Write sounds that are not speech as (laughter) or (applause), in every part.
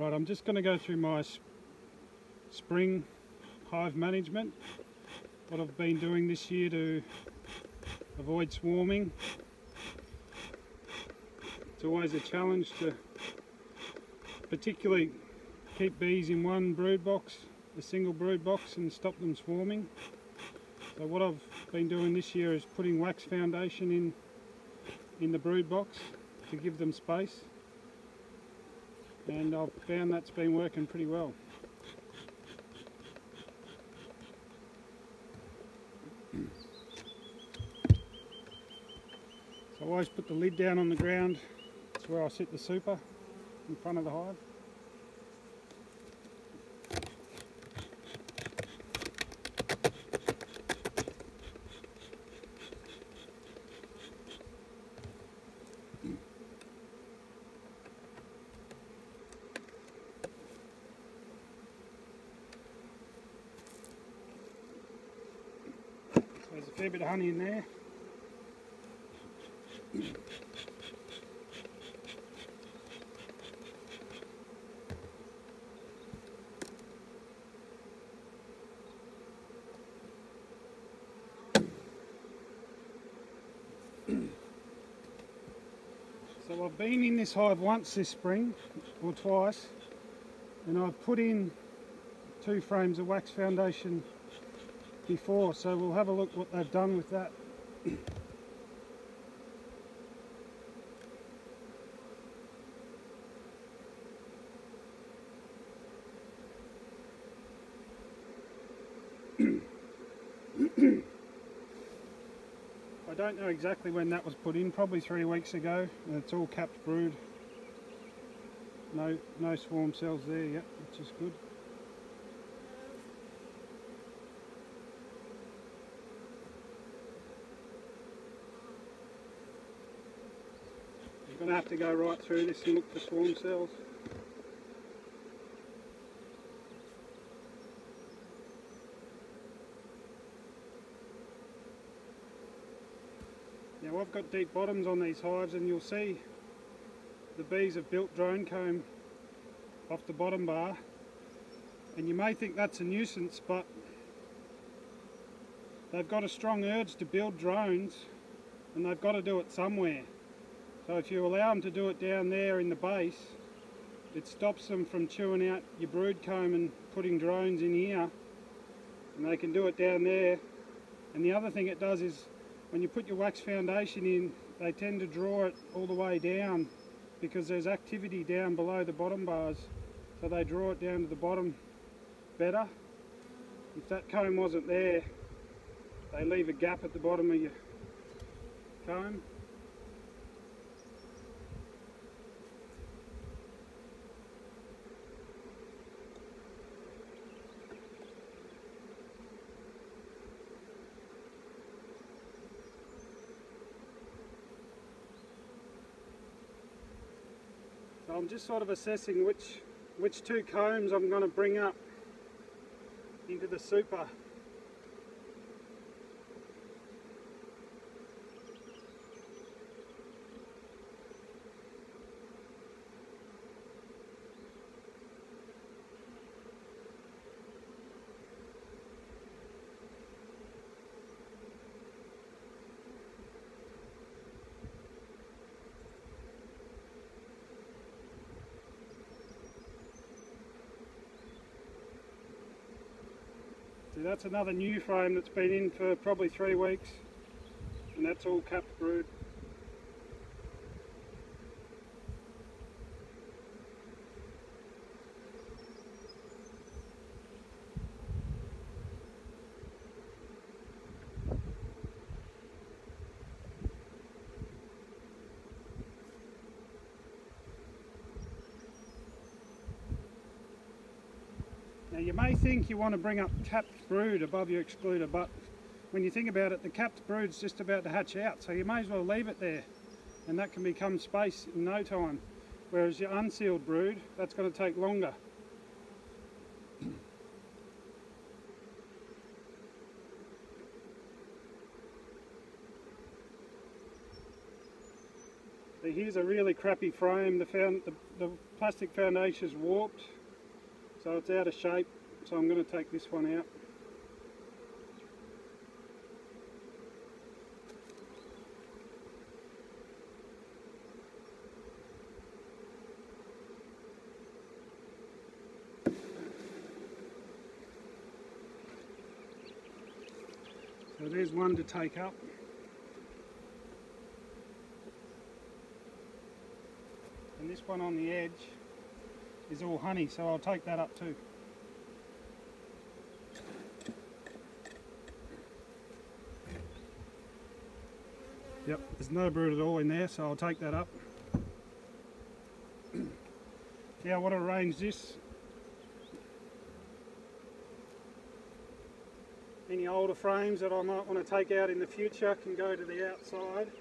Right, I'm just going to go through my spring hive management. What I've been doing this year to avoid swarming. It's always a challenge to particularly keep bees in one brood box, a single brood box and stop them swarming. So what I've been doing this year is putting wax foundation in in the brood box to give them space and I've found that's been working pretty well. So I always put the lid down on the ground, that's where I sit the super in front of the hive. Fair bit of honey in there. So I've been in this hive once this spring, or twice, and I've put in two frames of wax foundation before, so we'll have a look what they've done with that. I don't know exactly when that was put in, probably three weeks ago, and it's all capped brood. No, no swarm cells there yet, which is good. Going to have to go right through this and look for swarm cells. Now I've got deep bottoms on these hives and you'll see the bees have built drone comb off the bottom bar and you may think that's a nuisance but they've got a strong urge to build drones and they've got to do it somewhere. So if you allow them to do it down there in the base it stops them from chewing out your brood comb and putting drones in here and they can do it down there. And the other thing it does is when you put your wax foundation in they tend to draw it all the way down because there's activity down below the bottom bars. So they draw it down to the bottom better. If that comb wasn't there they leave a gap at the bottom of your comb So I'm just sort of assessing which which two combs I'm going to bring up into the super. See that's another new frame that's been in for probably three weeks and that's all capped brood. Think you want to bring up capped brood above your excluder but when you think about it the capped brood's just about to hatch out so you may as well leave it there and that can become space in no time whereas your unsealed brood that's going to take longer. So here's a really crappy frame. The, found, the, the plastic foundation is warped, so it's out of shape. So I'm going to take this one out. So there's one to take up. And this one on the edge is all honey, so I'll take that up too. Yep, there's no brood at all in there, so I'll take that up. (clears throat) now I want to arrange this. Any older frames that I might want to take out in the future can go to the outside.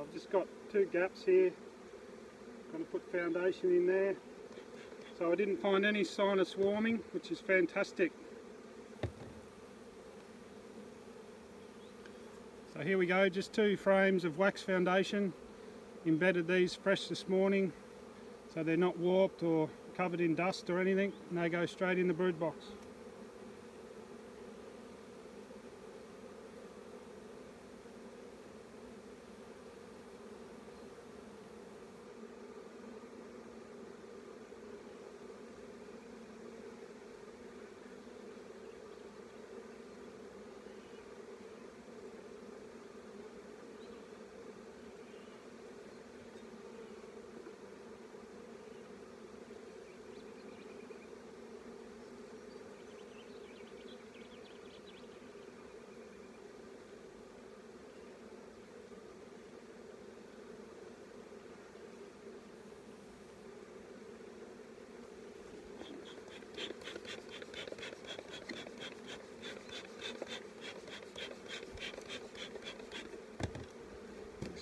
I've just got two gaps here. Going to put foundation in there. So I didn't find any sign of swarming, which is fantastic. So here we go, just two frames of wax foundation. Embedded these fresh this morning, so they're not warped or covered in dust or anything, and they go straight in the brood box.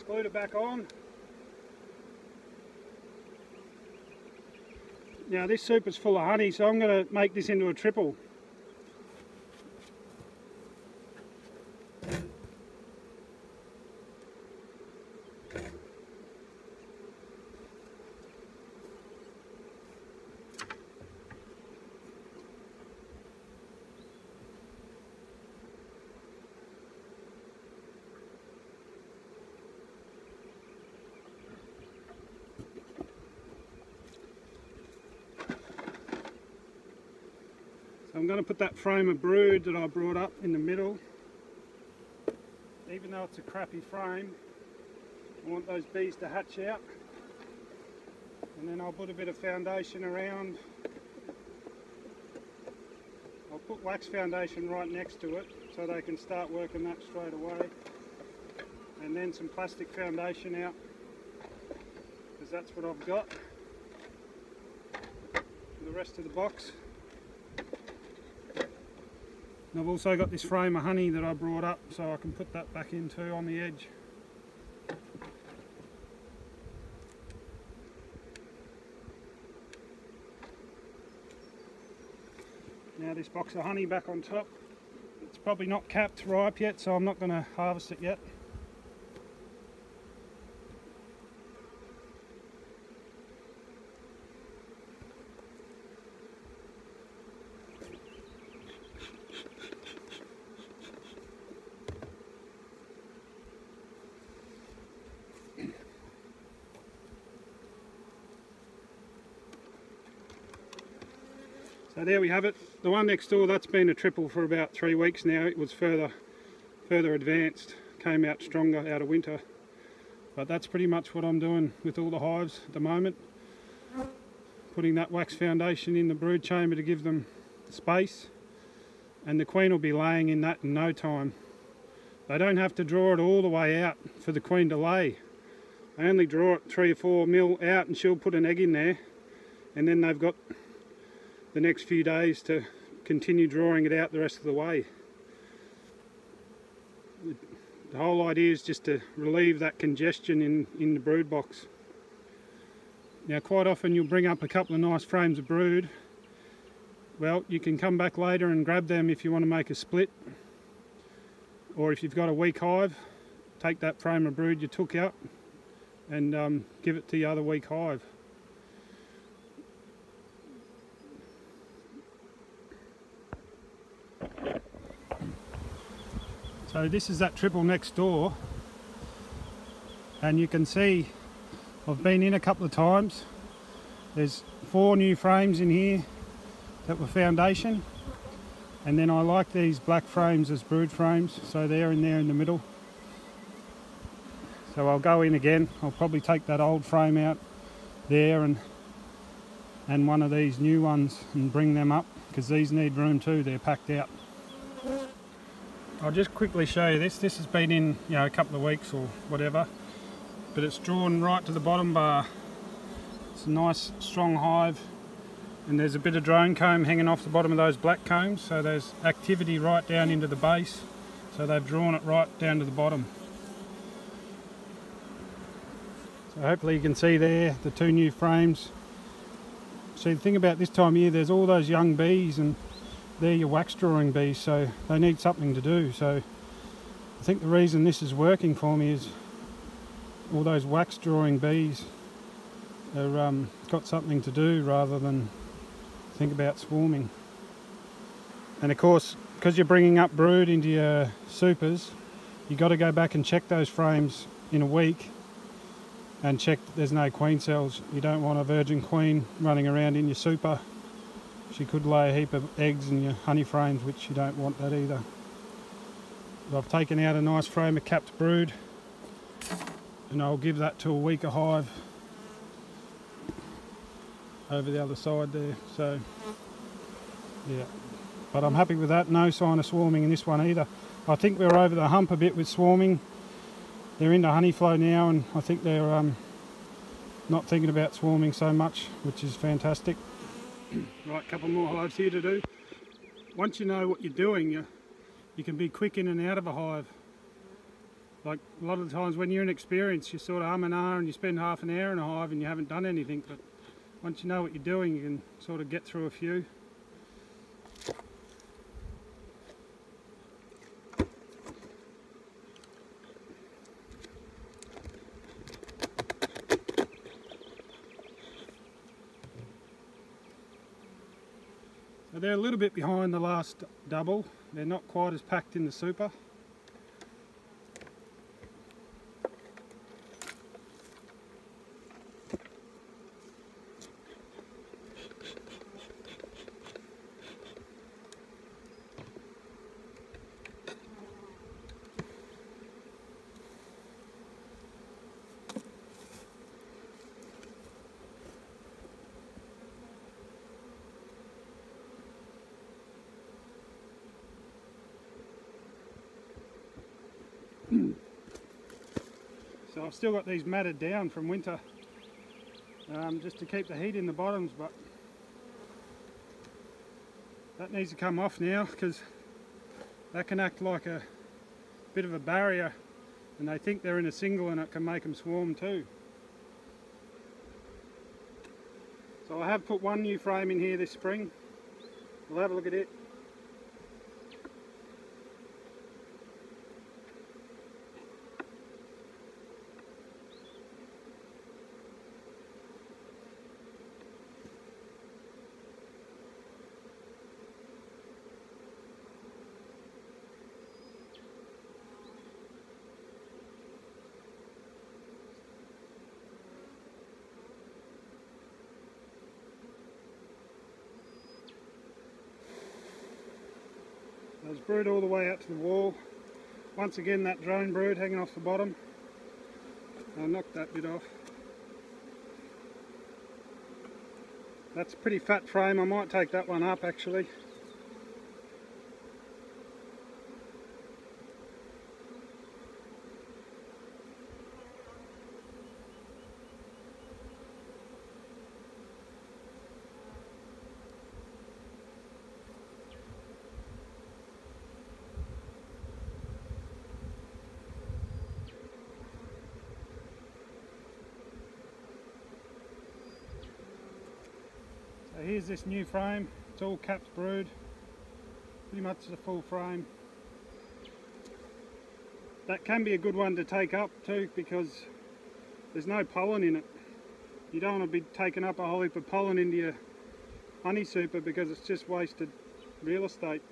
Excluder back on. Now this soup is full of honey, so I'm going to make this into a triple. I'm going to put that frame of brood that I brought up in the middle. Even though it's a crappy frame, I want those bees to hatch out. And then I'll put a bit of foundation around. I'll put wax foundation right next to it so they can start working that straight away. And then some plastic foundation out because that's what I've got. The rest of the box. And I've also got this frame of honey that I brought up so I can put that back into on the edge. Now this box of honey back on top. It's probably not capped ripe yet so I'm not going to harvest it yet. So there we have it. The one next door, that's been a triple for about three weeks now. It was further, further advanced, came out stronger out of winter. But that's pretty much what I'm doing with all the hives at the moment. Putting that wax foundation in the brood chamber to give them space. And the queen will be laying in that in no time. They don't have to draw it all the way out for the queen to lay. They only draw it three or four mil out and she'll put an egg in there. And then they've got the next few days to continue drawing it out the rest of the way. The whole idea is just to relieve that congestion in, in the brood box. Now quite often you'll bring up a couple of nice frames of brood. Well, you can come back later and grab them if you want to make a split. Or if you've got a weak hive, take that frame of brood you took out and um, give it to the other weak hive. So this is that triple next door and you can see I've been in a couple of times. There's four new frames in here that were foundation and then I like these black frames as brood frames so they're in there in the middle. So I'll go in again. I'll probably take that old frame out there and and one of these new ones and bring them up because these need room too, they're packed out. I'll just quickly show you this. This has been in you know a couple of weeks or whatever, but it's drawn right to the bottom bar. It's a nice strong hive, and there's a bit of drone comb hanging off the bottom of those black combs, so there's activity right down into the base. So they've drawn it right down to the bottom. So hopefully you can see there the two new frames. See the thing about this time of year, there's all those young bees and they're your wax drawing bees so they need something to do. So I think the reason this is working for me is all those wax drawing bees are um, got something to do rather than think about swarming. And of course because you're bringing up brood into your supers you got to go back and check those frames in a week and check there's no queen cells. You don't want a virgin queen running around in your super she could lay a heap of eggs in your honey frames, which you don't want that either. But I've taken out a nice frame of capped brood and I'll give that to a weaker hive over the other side there. So, yeah. But I'm happy with that. No sign of swarming in this one either. I think we're over the hump a bit with swarming. They're into honey flow now and I think they're um, not thinking about swarming so much, which is fantastic. Right, a couple more hives here to do. Once you know what you're doing, you, you can be quick in and out of a hive. Like a lot of the times when you're inexperienced, you sort of hum and ah and you spend half an hour in a hive and you haven't done anything. But once you know what you're doing, you can sort of get through a few. They're a little bit behind the last double. They're not quite as packed in the super. So I've still got these matted down from winter um, just to keep the heat in the bottoms but that needs to come off now because that can act like a bit of a barrier and they think they're in a single and it can make them swarm too. So I have put one new frame in here this spring. We'll have a look at it. It's brood all the way out to the wall. Once again that drone brood hanging off the bottom. I'll knock that bit off. That's a pretty fat frame, I might take that one up actually. Here's this new frame, it's all capped brood, pretty much the full frame. That can be a good one to take up too because there's no pollen in it. You don't want to be taking up a whole heap of pollen into your honey super because it's just wasted real estate.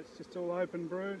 It's just all open brood.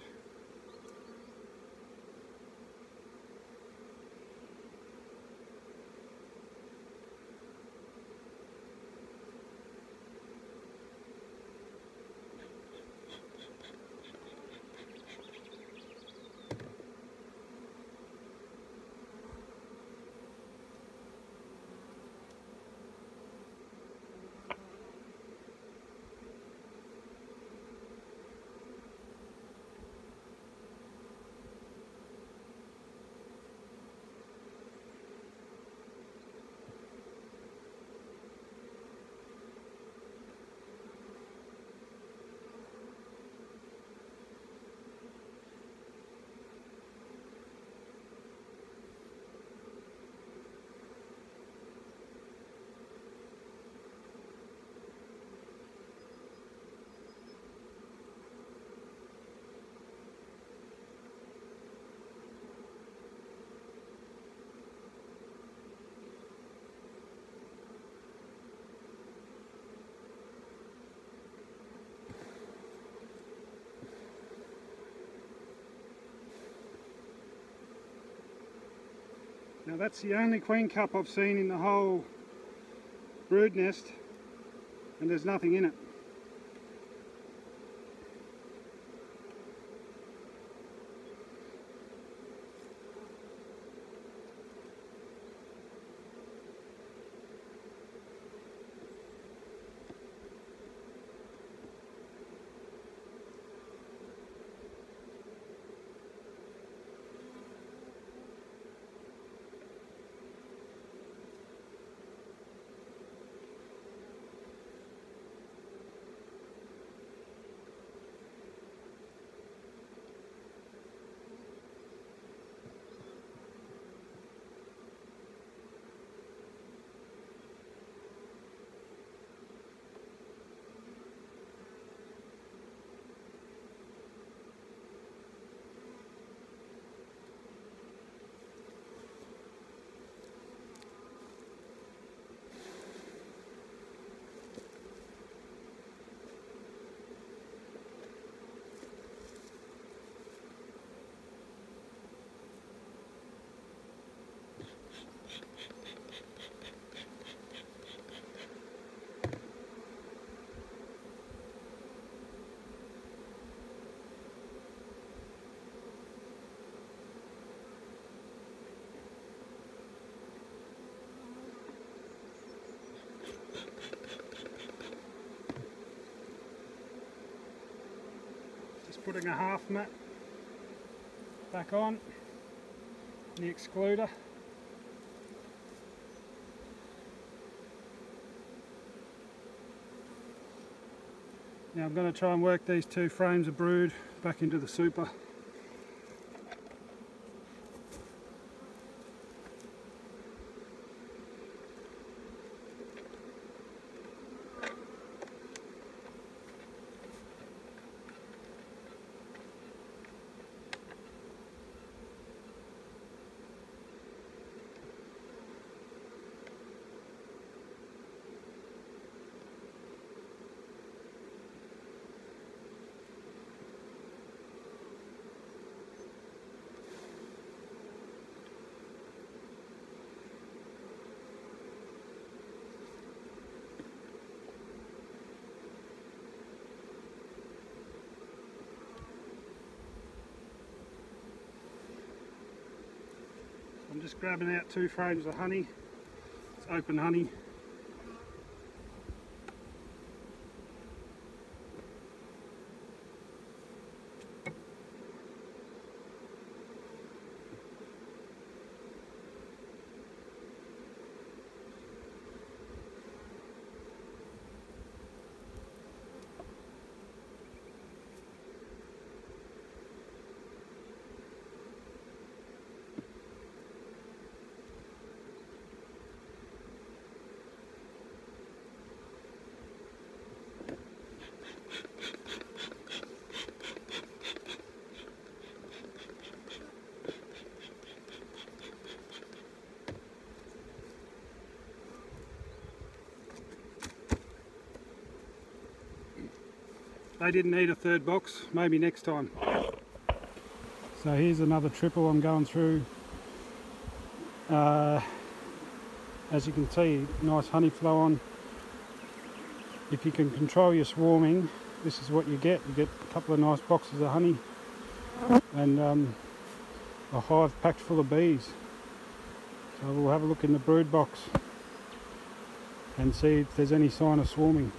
Now that's the only queen cup I've seen in the whole brood nest and there's nothing in it. Just putting a half mat back on the excluder. Now I'm going to try and work these two frames of brood back into the super. I'm just grabbing out two frames of honey. It's open honey. They didn't need a third box, maybe next time. So here's another triple I'm going through. Uh, as you can see, nice honey flow on. If you can control your swarming, this is what you get. You get a couple of nice boxes of honey and um, a hive packed full of bees. So we'll have a look in the brood box and see if there's any sign of swarming.